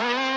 Free